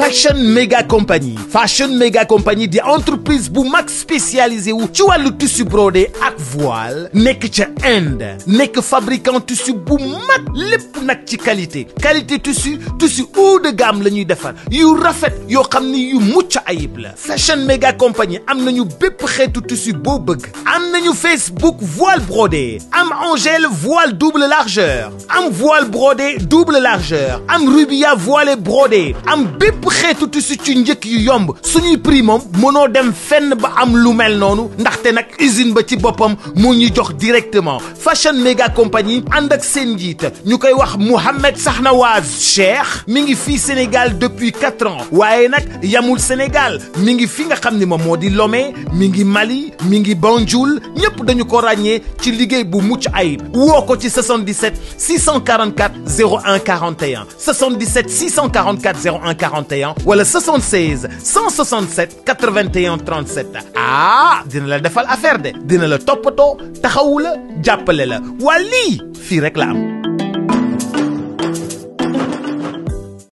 Fashion Mega Company. Fashion Mega Company di entreprise bu mag spécialisé wu ci wàllu tissu brodé ak voile. Nekk ca Inde. Nekk fabricant tissu bu mag lépp nag ci qualité. Qualité tissu tissu haut de gamme la ñuy yu rafet yoo xam ni yu mucc ayib la. Fashion Mega Company am nañu bépp xeetu tissu boo bëgg am nañu Facebook voile brodé. Am Angèle voile double largeur. Am voile brodé double largeur. Am Rubia voile brodé. Am bépp xeetu tissu ci njëkk yu yomb. Suñuy prix moom ba am lu mel noonu. Ndaxte nag usine ba directement. Fashion Mega Company ànd ak seen njiit. Ñu Sahnawaz Cheikh mi ngi fii Sénégal depuis quatre ans. Waaye nag yamul Sénégal. Mi ngi fi nga di Lomé mi ngi Mali mi ngi Banjul ñëpp dañu ko ràññee ci liggéey bu mucc ayib. Woo ko ci 77 644 01 41 77 644 01 41 wala 76 167 81 37 ah dina la defal affaire de. Dina la toppatoo taxawu la jàppale la. Waa lii fii rek la am.